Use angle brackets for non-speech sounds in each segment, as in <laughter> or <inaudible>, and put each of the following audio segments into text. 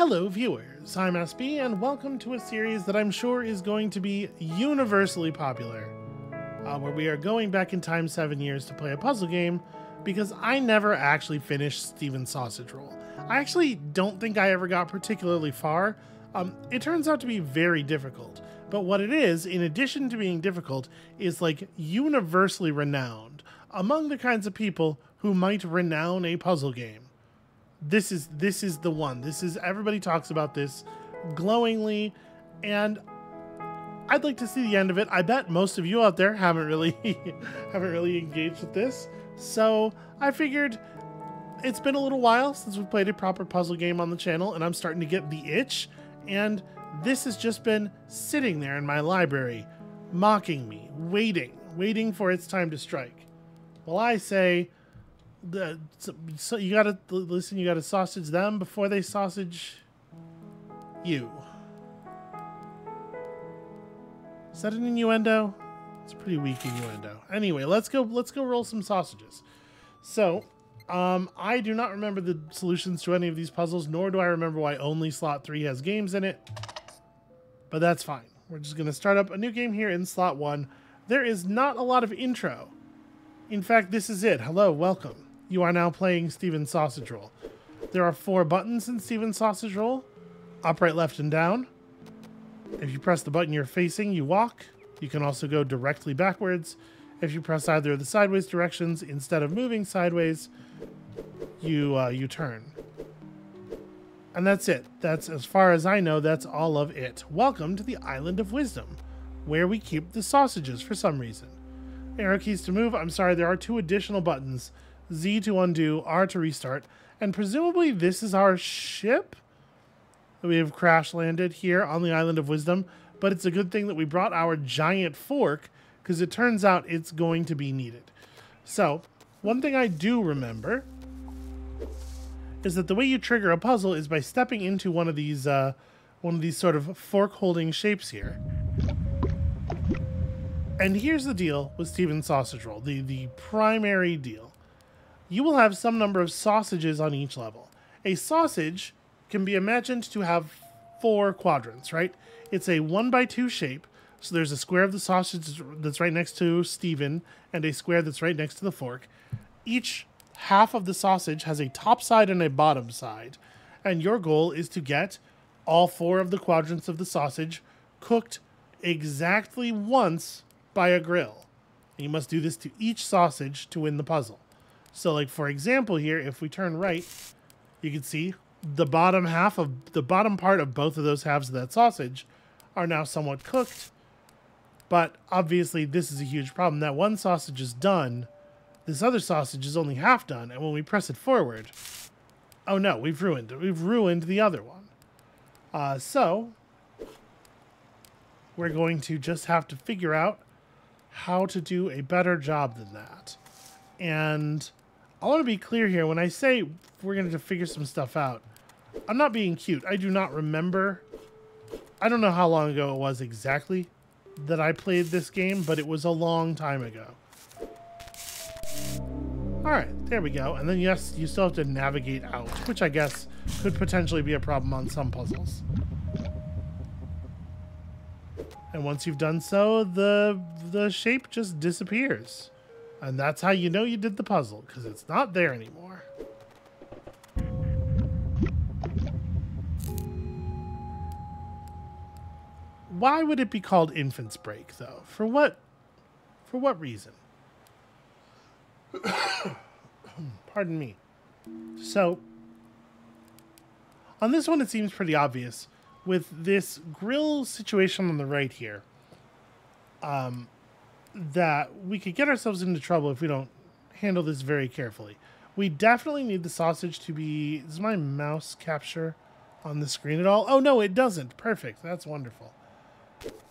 Hello, viewers. I'm SB, and welcome to a series that I'm sure is going to be universally popular, uh, where we are going back in time seven years to play a puzzle game because I never actually finished Stephen's Sausage Roll. I actually don't think I ever got particularly far. Um, it turns out to be very difficult, but what it is, in addition to being difficult, is like universally renowned among the kinds of people who might renown a puzzle game this is this is the one. This is everybody talks about this glowingly and I'd like to see the end of it. I bet most of you out there haven't really <laughs> haven't really engaged with this. So, I figured it's been a little while since we played a proper puzzle game on the channel and I'm starting to get the itch and this has just been sitting there in my library mocking me, waiting, waiting for its time to strike. Well, I say the so, so you gotta listen. You gotta sausage them before they sausage you. Is that an innuendo? It's a pretty weak innuendo. Anyway, let's go. Let's go roll some sausages. So, um, I do not remember the solutions to any of these puzzles, nor do I remember why only slot three has games in it. But that's fine. We're just gonna start up a new game here in slot one. There is not a lot of intro. In fact, this is it. Hello, welcome. You are now playing Stephen's Sausage Roll. There are four buttons in Stephen's Sausage Roll. Up, right, left, and down. If you press the button you're facing, you walk. You can also go directly backwards. If you press either of the sideways directions, instead of moving sideways, you uh, you turn. And that's it. That's as far as I know, that's all of it. Welcome to the Island of Wisdom, where we keep the sausages for some reason. Arrow keys to move. I'm sorry, there are two additional buttons Z to undo, R to restart, and presumably this is our ship. We have crash landed here on the Island of Wisdom, but it's a good thing that we brought our giant fork because it turns out it's going to be needed. So, one thing I do remember is that the way you trigger a puzzle is by stepping into one of these uh, one of these sort of fork holding shapes here. And here's the deal with Stephen's Sausage Roll, the, the primary deal you will have some number of sausages on each level. A sausage can be imagined to have four quadrants, right? It's a one by two shape. So there's a square of the sausage that's right next to Stephen and a square that's right next to the fork. Each half of the sausage has a top side and a bottom side. And your goal is to get all four of the quadrants of the sausage cooked exactly once by a grill. And you must do this to each sausage to win the puzzle. So like for example here, if we turn right, you can see the bottom half of the bottom part of both of those halves of that sausage are now somewhat cooked. But obviously this is a huge problem. That one sausage is done. This other sausage is only half done. And when we press it forward, oh no, we've ruined it. We've ruined the other one. Uh, so we're going to just have to figure out how to do a better job than that. And I want to be clear here. When I say we're going to figure some stuff out, I'm not being cute. I do not remember. I don't know how long ago it was exactly that I played this game, but it was a long time ago. All right, there we go. And then yes, you still have to navigate out, which I guess could potentially be a problem on some puzzles. And once you've done so, the the shape just disappears. And that's how you know you did the puzzle, because it's not there anymore. Why would it be called Infant's Break, though? For what, for what reason? <coughs> Pardon me. So, on this one, it seems pretty obvious. With this grill situation on the right here, um, that we could get ourselves into trouble if we don't handle this very carefully. We definitely need the sausage to be... Does my mouse capture on the screen at all? Oh, no, it doesn't. Perfect. That's wonderful.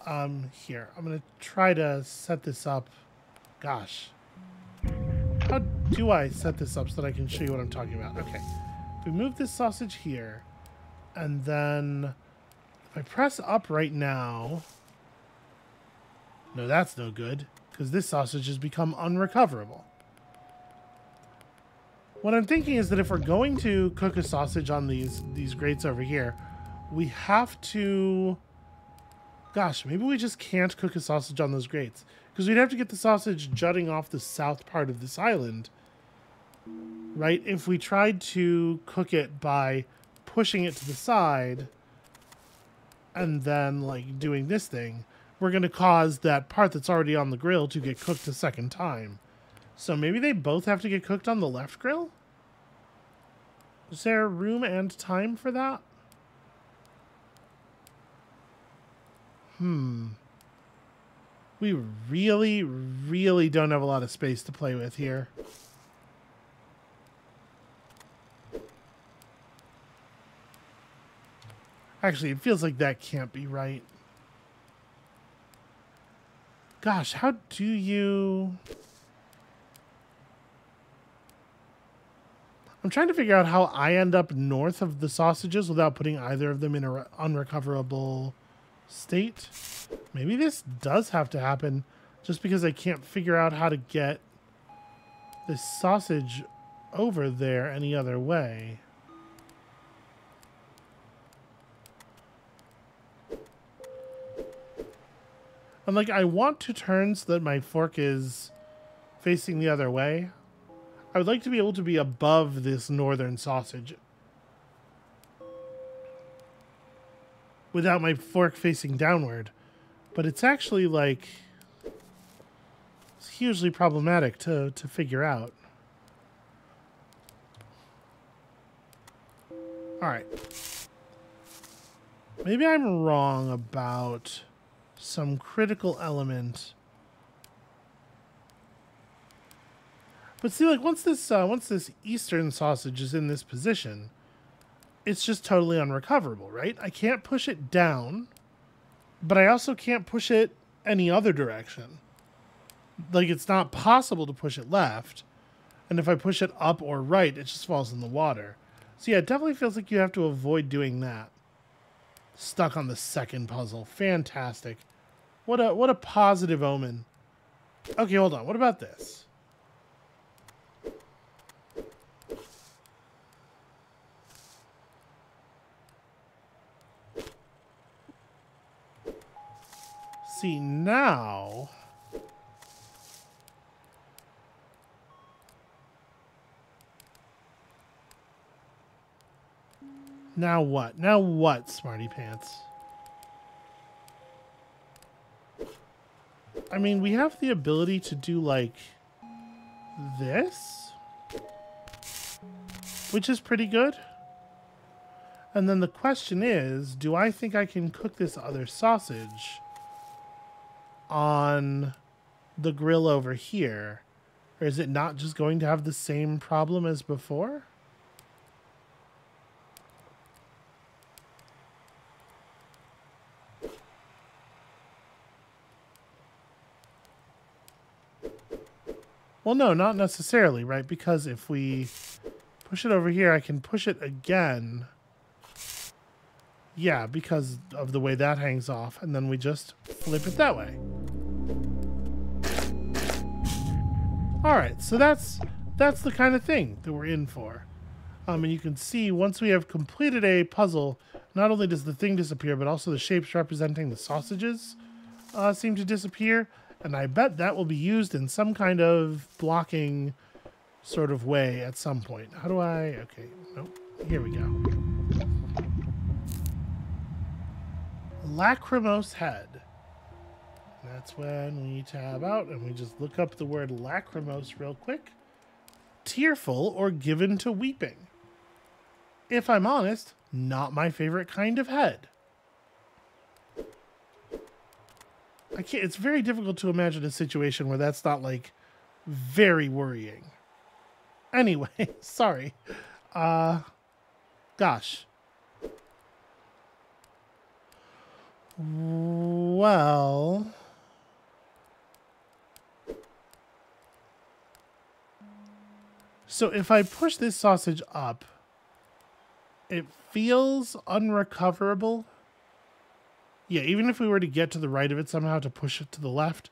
Um, here. I'm going to try to set this up. Gosh. How do I set this up so that I can show you what I'm talking about? Okay. If we move this sausage here, and then if I press up right now... No, that's no good, because this sausage has become unrecoverable. What I'm thinking is that if we're going to cook a sausage on these these grates over here, we have to... Gosh, maybe we just can't cook a sausage on those grates. Because we'd have to get the sausage jutting off the south part of this island. Right? If we tried to cook it by pushing it to the side and then, like, doing this thing, we're going to cause that part that's already on the grill to get cooked a second time. So maybe they both have to get cooked on the left grill? Is there room and time for that? Hmm. We really, really don't have a lot of space to play with here. Actually, it feels like that can't be right. Gosh, how do you... I'm trying to figure out how I end up north of the sausages without putting either of them in an unrecoverable state. Maybe this does have to happen just because I can't figure out how to get this sausage over there any other way. And like, I want to turn so that my fork is facing the other way. I would like to be able to be above this northern sausage. Without my fork facing downward. But it's actually like... It's hugely problematic to, to figure out. Alright. Maybe I'm wrong about some critical element But see, like once this uh, once this eastern sausage is in this position, it's just totally unrecoverable, right? I can't push it down, but I also can't push it any other direction. Like it's not possible to push it left, and if I push it up or right, it just falls in the water. So yeah, it definitely feels like you have to avoid doing that. Stuck on the second puzzle. Fantastic. What a what a positive omen. Okay, hold on. What about this? see now... Now what? Now what, Smarty Pants? I mean, we have the ability to do, like, this? Which is pretty good. And then the question is, do I think I can cook this other sausage on the grill over here? Or is it not just going to have the same problem as before? Well, no, not necessarily, right? Because if we push it over here, I can push it again. Yeah, because of the way that hangs off. And then we just flip it that way. All right, so that's that's the kind of thing that we're in for. Um, and you can see once we have completed a puzzle, not only does the thing disappear, but also the shapes representing the sausages uh, seem to disappear. And I bet that will be used in some kind of blocking sort of way at some point. How do I... Okay, nope. Here we go. Lachrymose head. That's when we tab out and we just look up the word lachrymose real quick. Tearful or given to weeping. If I'm honest, not my favorite kind of head. I can't, it's very difficult to imagine a situation where that's not like very worrying. Anyway, <laughs> sorry. Uh, gosh. Well... So if I push this sausage up, it feels unrecoverable. Yeah, even if we were to get to the right of it somehow to push it to the left,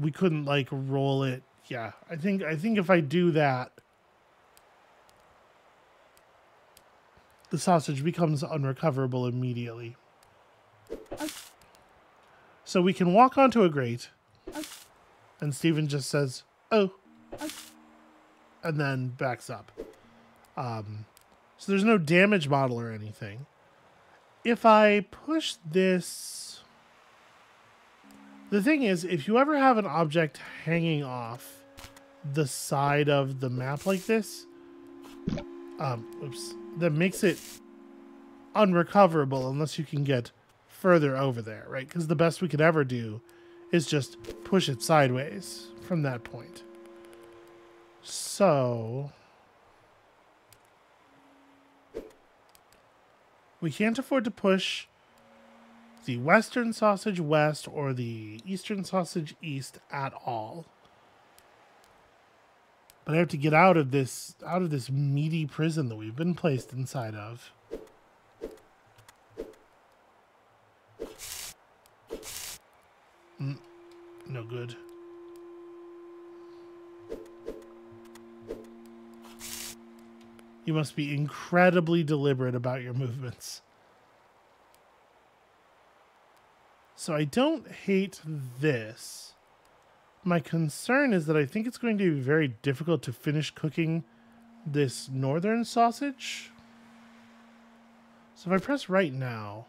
we couldn't like roll it. Yeah, I think I think if I do that, the sausage becomes unrecoverable immediately. So we can walk onto a grate, and Stephen just says, oh, and then backs up. Um, so there's no damage model or anything. If I push this... The thing is, if you ever have an object hanging off the side of the map like this, um, oops, that makes it unrecoverable unless you can get further over there, right? Because the best we could ever do is just push it sideways from that point. So... We can't afford to push the western sausage west or the eastern sausage east at all. But I have to get out of this out of this meaty prison that we've been placed inside of. Mm, no good. You must be incredibly deliberate about your movements. So I don't hate this. My concern is that I think it's going to be very difficult to finish cooking this northern sausage. So if I press right now,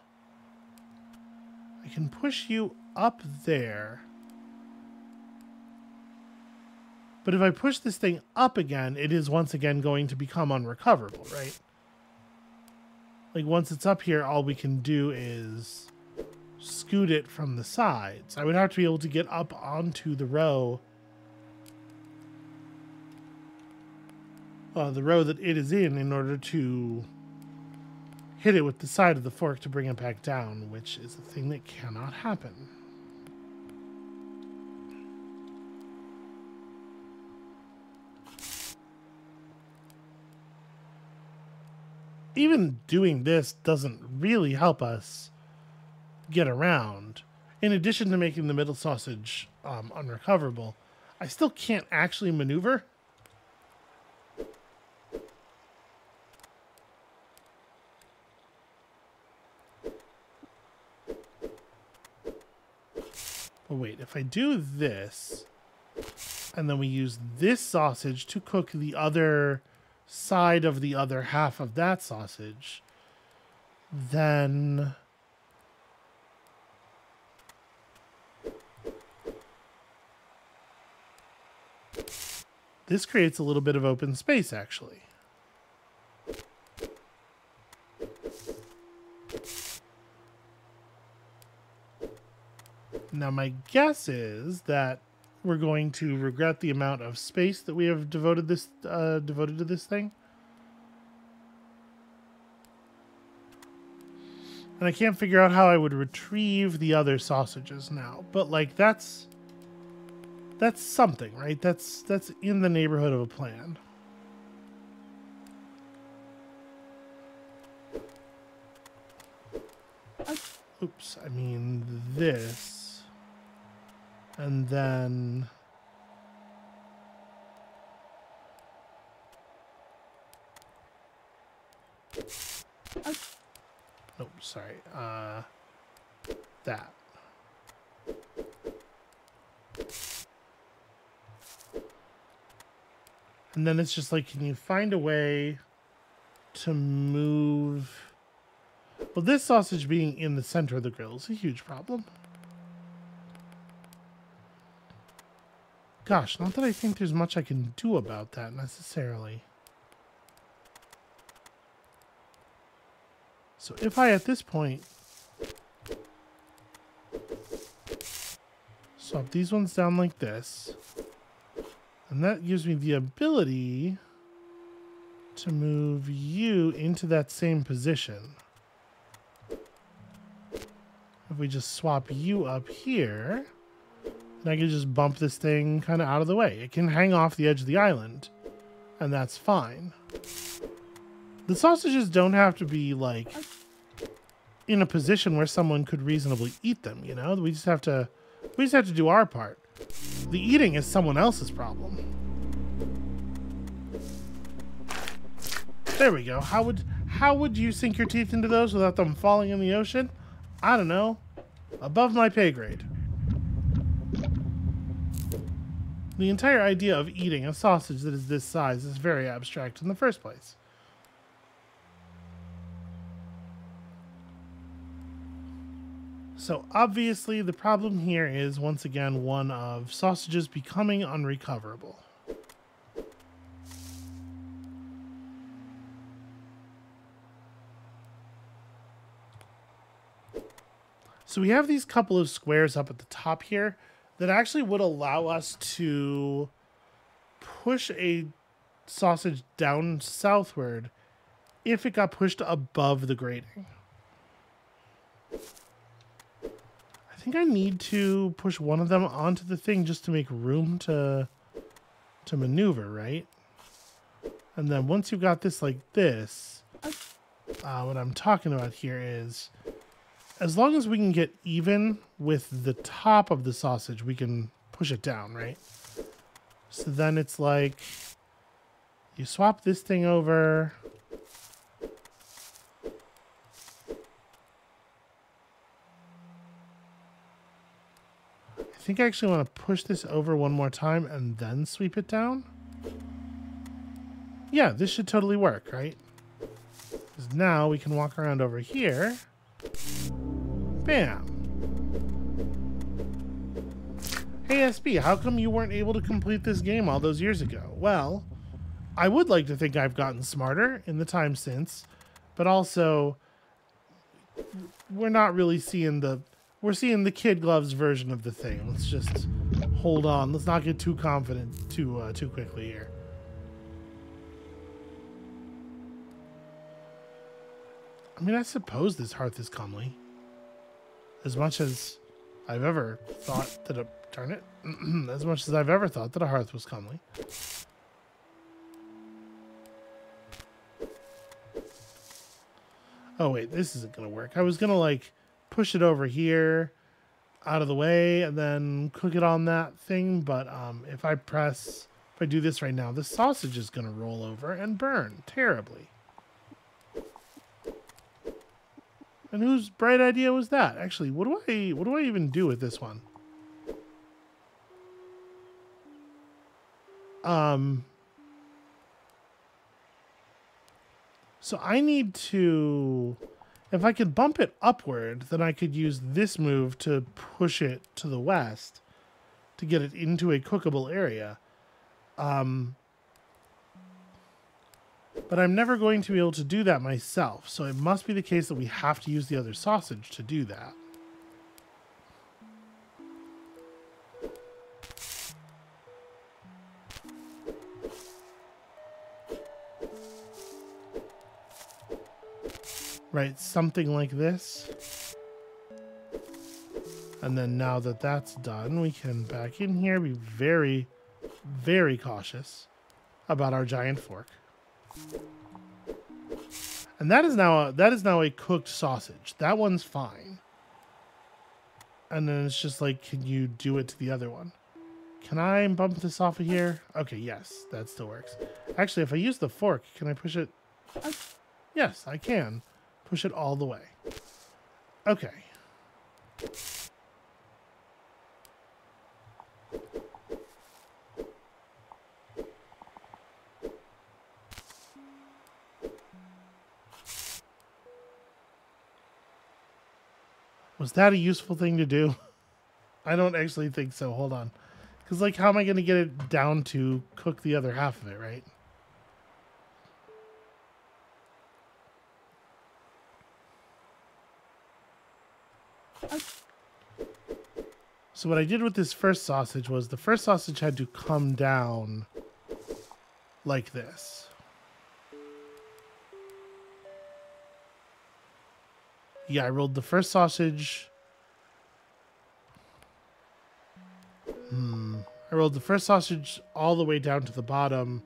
I can push you up there. But if I push this thing up again, it is once again going to become unrecoverable, right? Like once it's up here, all we can do is scoot it from the sides. I would have to be able to get up onto the row. Uh, the row that it is in in order to hit it with the side of the fork to bring it back down, which is a thing that cannot happen. Even doing this doesn't really help us get around. In addition to making the middle sausage um, unrecoverable, I still can't actually maneuver. But wait, if I do this, and then we use this sausage to cook the other side of the other half of that sausage, then this creates a little bit of open space actually. Now my guess is that we're going to regret the amount of space that we have devoted this uh, devoted to this thing. And I can't figure out how I would retrieve the other sausages now. But like that's that's something, right? That's that's in the neighborhood of a plan. Oops, I mean this. And then... Oh, sorry. Uh, that. And then it's just like, can you find a way to move... Well, this sausage being in the center of the grill is a huge problem. Gosh, not that I think there's much I can do about that necessarily. So if I, at this point, swap these ones down like this, and that gives me the ability to move you into that same position. If we just swap you up here... And I can just bump this thing kind of out of the way. It can hang off the edge of the island, and that's fine. The sausages don't have to be, like, in a position where someone could reasonably eat them, you know? We just have to, we just have to do our part. The eating is someone else's problem. There we go. How would, how would you sink your teeth into those without them falling in the ocean? I don't know. Above my pay grade. The entire idea of eating a sausage that is this size is very abstract in the first place. So obviously the problem here is once again one of sausages becoming unrecoverable. So we have these couple of squares up at the top here that actually would allow us to push a sausage down southward if it got pushed above the grating. I think I need to push one of them onto the thing just to make room to to maneuver, right? And then once you've got this like this, uh, what I'm talking about here is as long as we can get even with the top of the sausage, we can push it down, right? So then it's like you swap this thing over I think I actually want to push this over one more time and then sweep it down. Yeah, this should totally work, right? Because now we can walk around over here. Bam. Hey SB, how come you weren't able to complete this game all those years ago? Well, I would like to think I've gotten smarter in the time since, but also we're not really seeing the we're seeing the kid gloves version of the thing. Let's just hold on. Let's not get too confident too uh, too quickly here. I mean, I suppose this hearth is comely. As much as I've ever thought that a turn it, <clears throat> as much as I've ever thought that a hearth was comely. Oh wait, this isn't gonna work. I was gonna like push it over here out of the way and then cook it on that thing. But um, if I press, if I do this right now, the sausage is to roll over and burn terribly. And whose bright idea was that? Actually, what do I what do I even do with this one? Um So I need to if I could bump it upward, then I could use this move to push it to the west to get it into a cookable area. Um, but I'm never going to be able to do that myself, so it must be the case that we have to use the other sausage to do that. right? Something like this. And then now that that's done, we can back in here, be very, very cautious about our giant fork. And that is now a, that is now a cooked sausage. That one's fine. And then it's just like, can you do it to the other one? Can I bump this off of here? Okay, yes, that still works. Actually, if I use the fork, can I push it? Yes, I can. Push it all the way. Okay. Was that a useful thing to do? <laughs> I don't actually think so. Hold on. Because, like, how am I going to get it down to cook the other half of it, right? So what I did with this first sausage was the first sausage had to come down like this. Yeah, I rolled the first sausage. Hmm. I rolled the first sausage all the way down to the bottom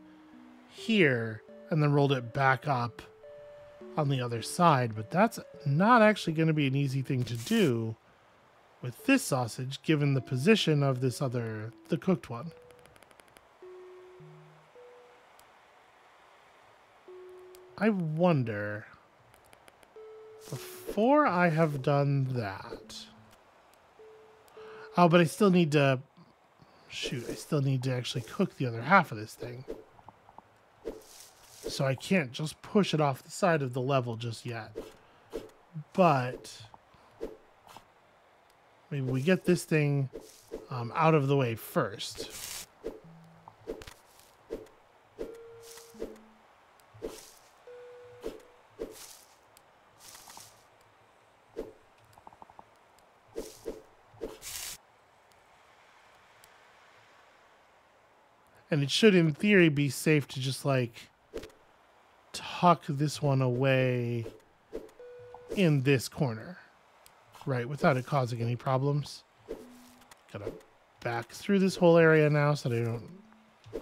here and then rolled it back up on the other side, but that's not actually going to be an easy thing to do with this sausage given the position of this other, the cooked one. I wonder... before I have done that. Oh, but I still need to... Shoot, I still need to actually cook the other half of this thing. So I can't just push it off the side of the level just yet. But... Maybe we get this thing um, out of the way first. And it should, in theory, be safe to just, like, tuck this one away in this corner. Right, without it causing any problems. Gotta back through this whole area now so that I don't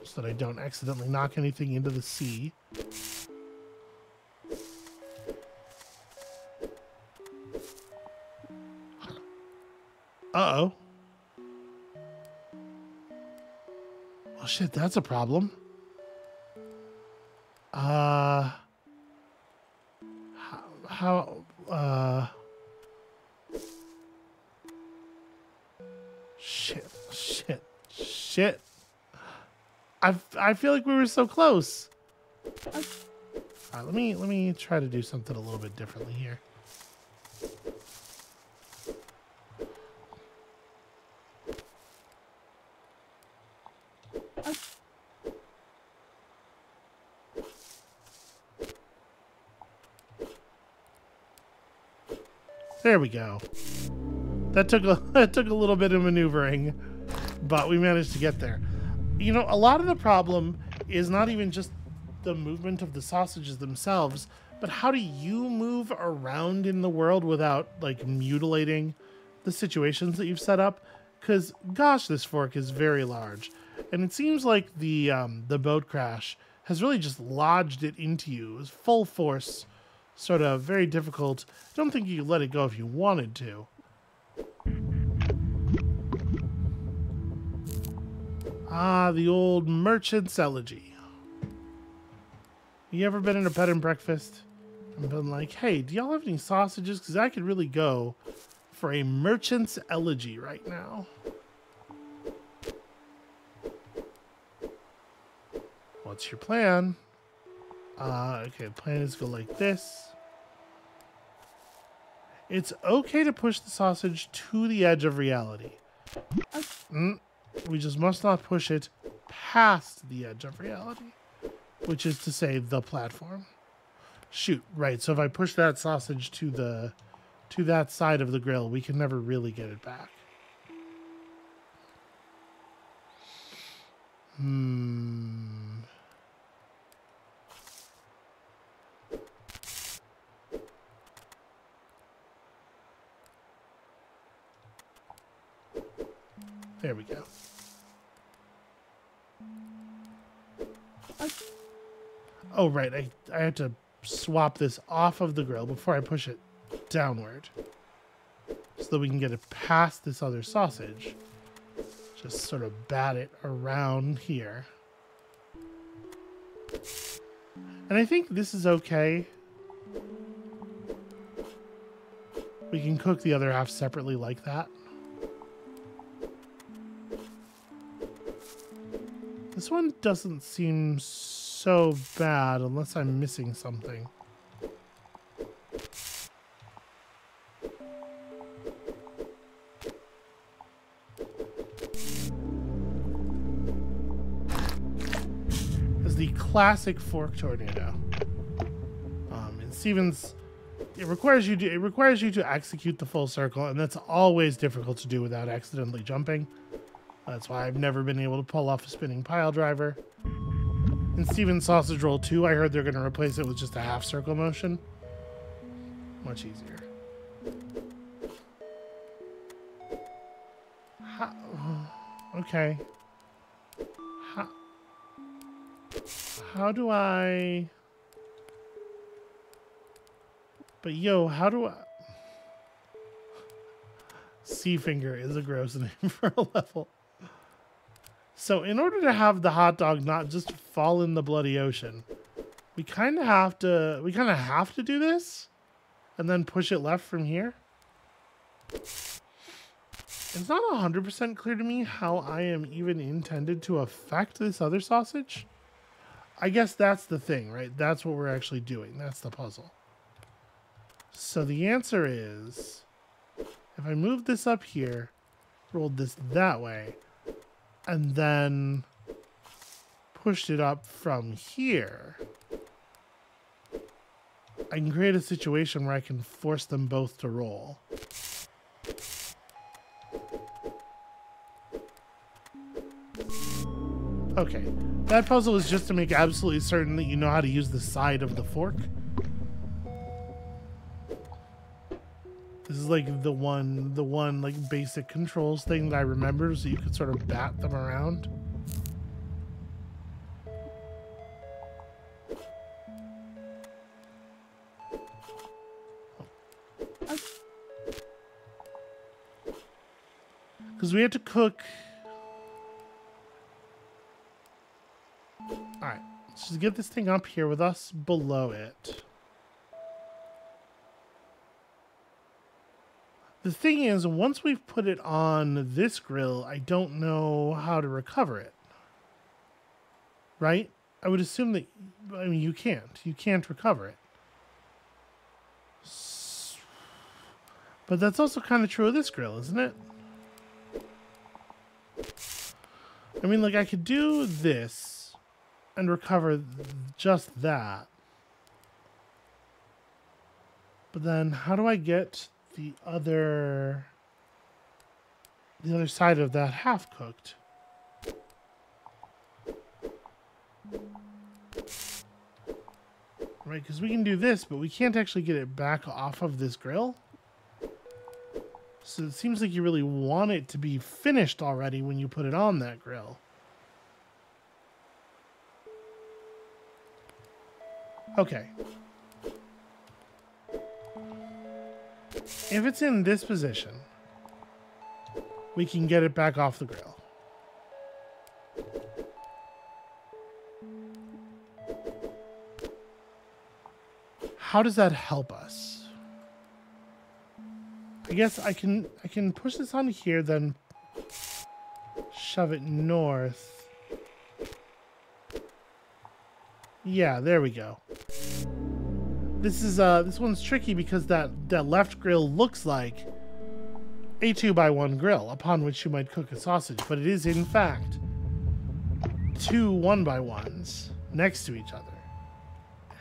so that I don't accidentally knock anything into the sea. Uh-oh. Oh shit, that's a problem. Uh how, how uh Shit, shit, shit. I I feel like we were so close. All right, let me let me try to do something a little bit differently here. There we go. That took a <laughs> that took a little bit of maneuvering, but we managed to get there. You know, a lot of the problem is not even just the movement of the sausages themselves, but how do you move around in the world without like mutilating the situations that you've set up? Because gosh, this fork is very large, and it seems like the um, the boat crash has really just lodged it into you. It was full force, sort of very difficult. I don't think you could let it go if you wanted to. Ah, the old merchant's elegy. You ever been in a bed and breakfast and been like, hey, do y'all have any sausages? Because I could really go for a merchant's elegy right now. What's your plan? Uh, okay, plan is go like this. It's okay to push the sausage to the edge of reality. Mm, we just must not push it past the edge of reality, which is to say the platform. Shoot, right. So if I push that sausage to the to that side of the grill, we can never really get it back. Hmm. There we go. Oh, right. I, I have to swap this off of the grill before I push it downward. So that we can get it past this other sausage. Just sort of bat it around here. And I think this is okay. We can cook the other half separately like that. This one doesn't seem so bad unless I'm missing something. Is the classic fork tornado. Um, and Stephen's, it requires you to it requires you to execute the full circle, and that's always difficult to do without accidentally jumping. That's why I've never been able to pull off a spinning pile driver. In Stephen's Sausage Roll 2, I heard they're going to replace it with just a half circle motion. Much easier. How, <sighs> okay. How, how do I... But yo, how do I... <sighs> Sea Finger is a gross <laughs> name for a level. So in order to have the hot dog not just fall in the bloody ocean, we kind of have to we kind of have to do this. and then push it left from here. It's not 100% clear to me how I am even intended to affect this other sausage. I guess that's the thing, right? That's what we're actually doing. That's the puzzle. So the answer is, if I move this up here, rolled this that way, and then pushed it up from here, I can create a situation where I can force them both to roll. Okay, that puzzle is just to make absolutely certain that you know how to use the side of the fork. Is like the one, the one like basic controls thing that I remember so you could sort of bat them around. Because we had to cook Alright, let's just get this thing up here with us below it. The thing is, once we've put it on this grill, I don't know how to recover it. Right? I would assume that, I mean, you can't. You can't recover it. But that's also kind of true of this grill, isn't it? I mean, like, I could do this and recover just that. But then how do I get the other the other side of that half cooked? Right, because we can do this, but we can't actually get it back off of this grill. So it seems like you really want it to be finished already when you put it on that grill. Okay. If it's in this position, we can get it back off the grill. How does that help us? I guess I can I can push this on here, then shove it north. Yeah, there we go. This is uh this one's tricky because that that left grill looks like a two by one grill upon which you might cook a sausage, but it is in fact two one by ones next to each other.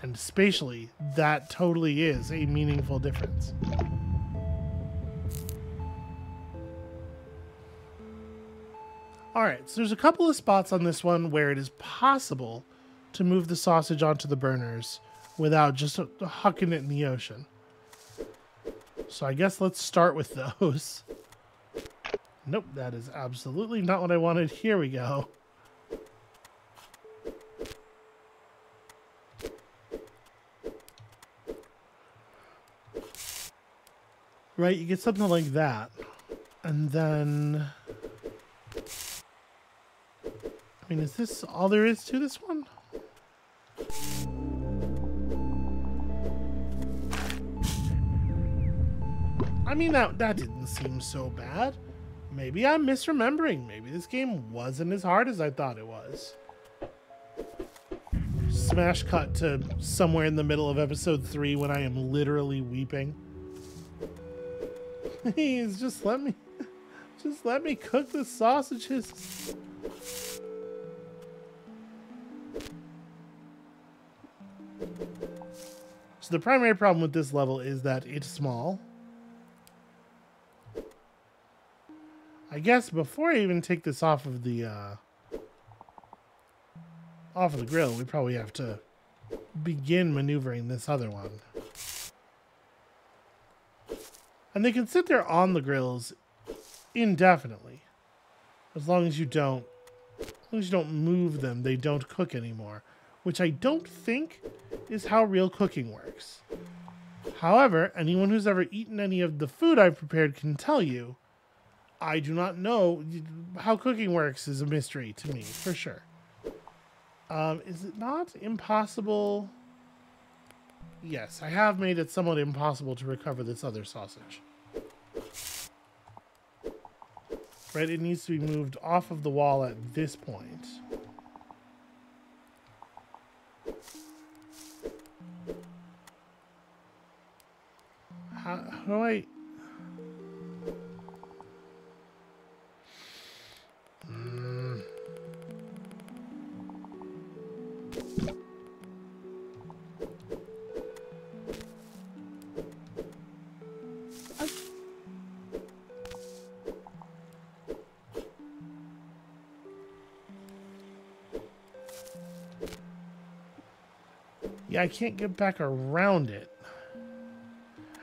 And spatially, that totally is a meaningful difference. Alright, so there's a couple of spots on this one where it is possible to move the sausage onto the burners without just hucking it in the ocean. So I guess let's start with those. Nope, that is absolutely not what I wanted. Here we go. Right, you get something like that. And then... I mean, is this all there is to this one? I mean, that, that didn't seem so bad. Maybe I'm misremembering. Maybe this game wasn't as hard as I thought it was. Smash cut to somewhere in the middle of episode 3 when I am literally weeping. <laughs> Please, just let me... <laughs> Just let me cook the sausages. So the primary problem with this level is that it's small. I guess before I even take this off of the uh, off of the grill, we probably have to begin maneuvering this other one. And they can sit there on the grills indefinitely. As long as you don't as long as you don't move them, they don't cook anymore. Which I don't think is how real cooking works. However, anyone who's ever eaten any of the food I've prepared can tell you I do not know how cooking works is a mystery to me for sure. Um, is it not impossible yes, I have made it somewhat impossible to recover this other sausage. Right, it needs to be moved off of the wall at this point. How, how do I... Yeah, I can't get back around it.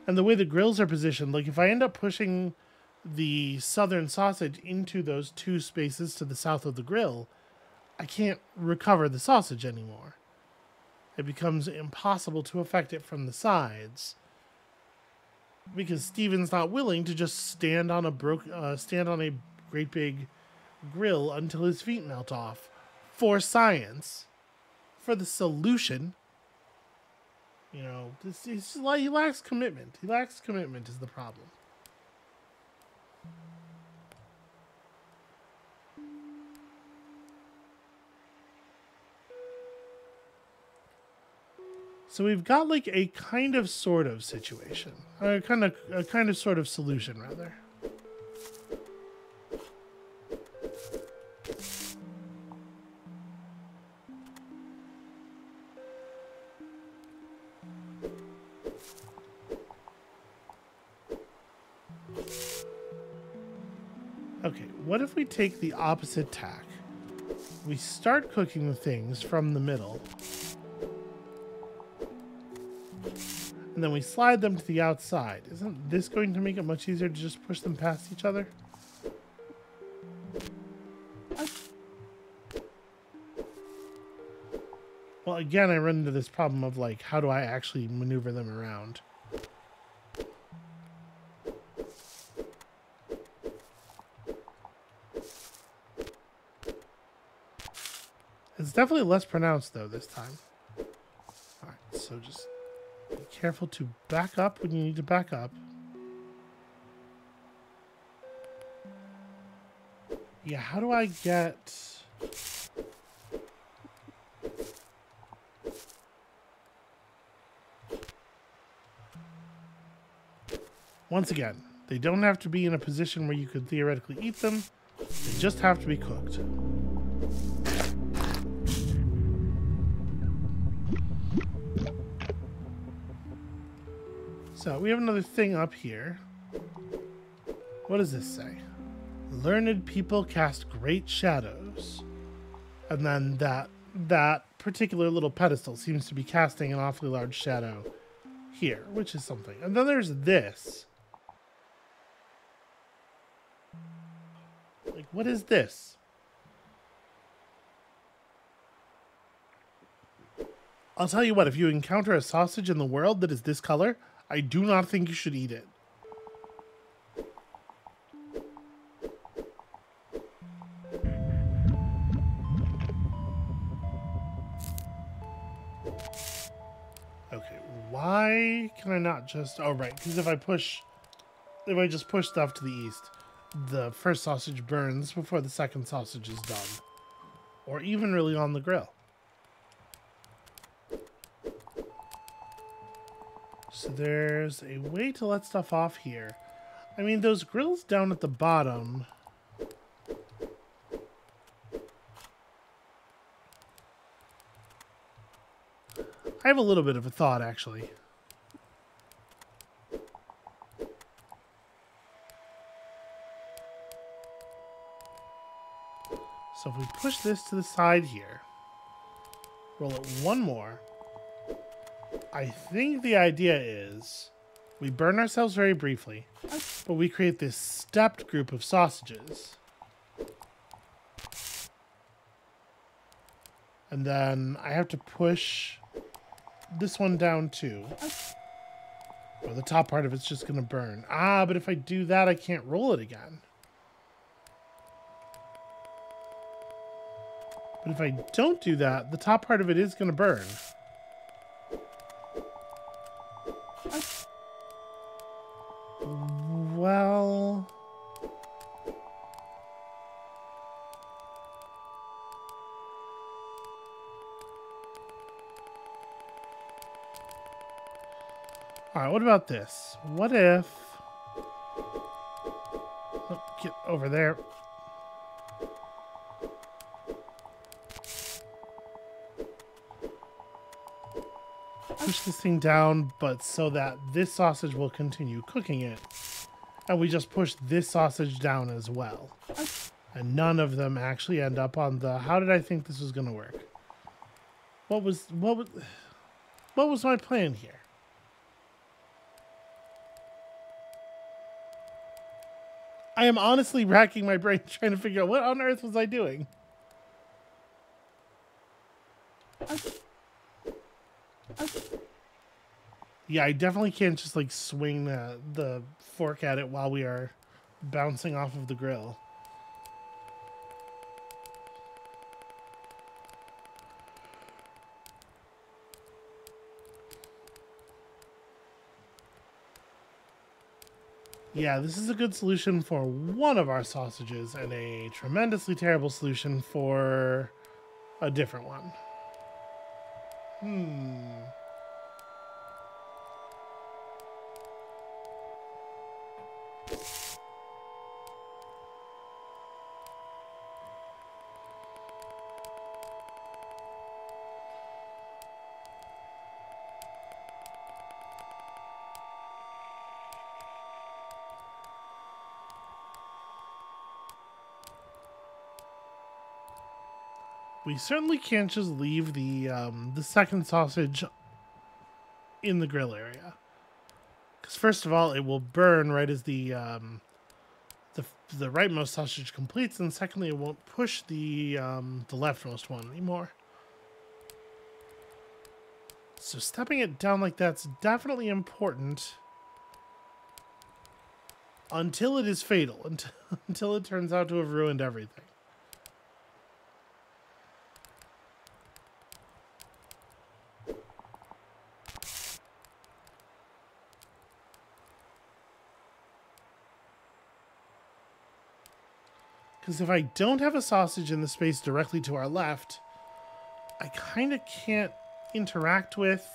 And the way the grills are positioned, like if I end up pushing the southern sausage into those two spaces to the south of the grill, I can't recover the sausage anymore. It becomes impossible to affect it from the sides because Stephen's not willing to just stand on a broke uh, stand on a great big grill until his feet melt off for science for the solution you know this like he lacks commitment he lacks commitment is the problem So we've got like a kind of sort of situation. A kind of a kind of sort of solution rather. Okay, what if we take the opposite tack? We start cooking the things from the middle. And then we slide them to the outside. Isn't this going to make it much easier to just push them past each other? Well, again, I run into this problem of like, how do I actually maneuver them around? Definitely less pronounced though this time. Alright, so just be careful to back up when you need to back up. Yeah, how do I get... Once again, they don't have to be in a position where you could theoretically eat them. They just have to be cooked. So we have another thing up here. What does this say? Learned people cast great shadows. And then that that particular little pedestal seems to be casting an awfully large shadow here, which is something. And then there's this. Like, what is this? I'll tell you what, if you encounter a sausage in the world that is this color, I do not think you should eat it. Okay, why can I not just... Oh, right, because if I push... If I just push stuff to the east, the first sausage burns before the second sausage is done. Or even really on the grill. So there's a way to let stuff off here. I mean, those grills down at the bottom... I have a little bit of a thought, actually. So if we push this to the side here, roll it one more, I think the idea is we burn ourselves very briefly, but we create this stepped group of sausages. And then I have to push this one down too. Or the top part of it's just going to burn. Ah, but if I do that, I can't roll it again. But if I don't do that, the top part of it is going to burn. About this? What if... Oh, get over there. Push this thing down, but so that this sausage will continue cooking it. And we just push this sausage down as well. And none of them actually end up on the... How did I think this was going to work? What was... What was... What was my plan here? I am honestly racking my brain <laughs> trying to figure out what on earth was I doing. Yeah, I definitely can't just like swing the, the fork at it while we are bouncing off of the grill. Yeah, this is a good solution for one of our sausages and a tremendously terrible solution for a different one. Hmm. We certainly can't just leave the um, the second sausage in the grill area. Because first of all, it will burn right as the um, the the rightmost sausage completes, and secondly, it won't push the um, the leftmost one anymore. So stepping it down like that's definitely important until it is fatal, <laughs> until, until it turns out to have ruined everything. Because if I don't have a sausage in the space directly to our left, I kind of can't interact with...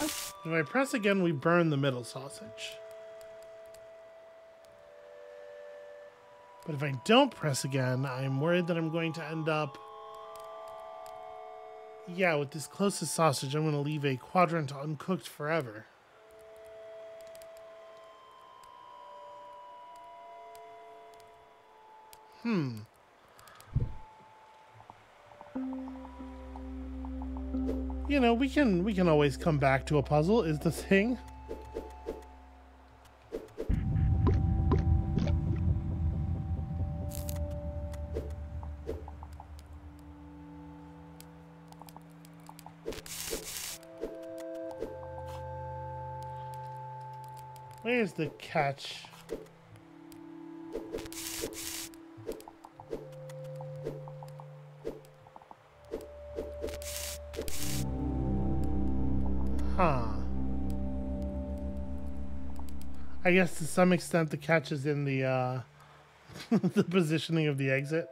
If I press again, we burn the middle sausage. But if I don't press again, I'm worried that I'm going to end up... Yeah, with this closest sausage, I'm going to leave a quadrant uncooked forever. Hmm. You know, we can we can always come back to a puzzle is the thing. Where's the catch? I guess to some extent the catch is in the uh, <laughs> the positioning of the exit.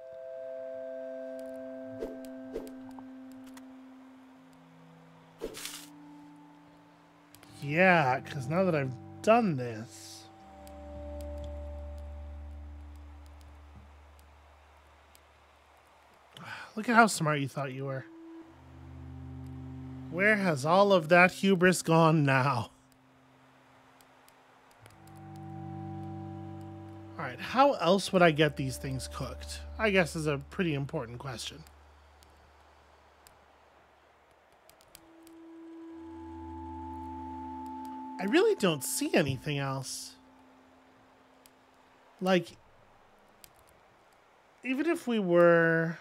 Yeah, because now that I've done this... <sighs> Look at how smart you thought you were. Where has all of that hubris gone now? How else would I get these things cooked? I guess is a pretty important question. I really don't see anything else. Like, even if we were...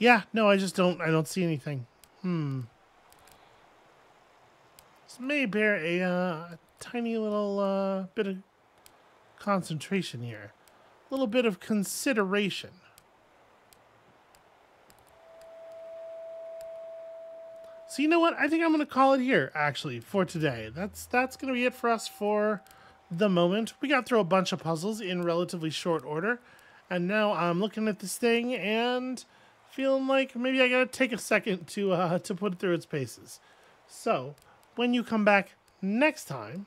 Yeah, no, I just don't, I don't see anything. Hmm. This may bear a, uh, tiny little uh, bit of concentration here. A little bit of consideration. So you know what? I think I'm going to call it here, actually, for today. That's that's going to be it for us for the moment. We got through a bunch of puzzles in relatively short order. And now I'm looking at this thing and feeling like maybe I got to take a second to, uh, to put it through its paces. So when you come back next time,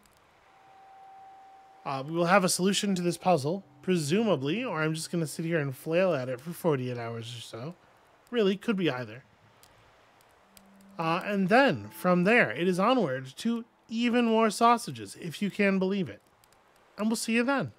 uh, we will have a solution to this puzzle, presumably, or I'm just going to sit here and flail at it for 48 hours or so. Really, could be either. Uh, and then, from there, it is onward to even more sausages, if you can believe it. And we'll see you then.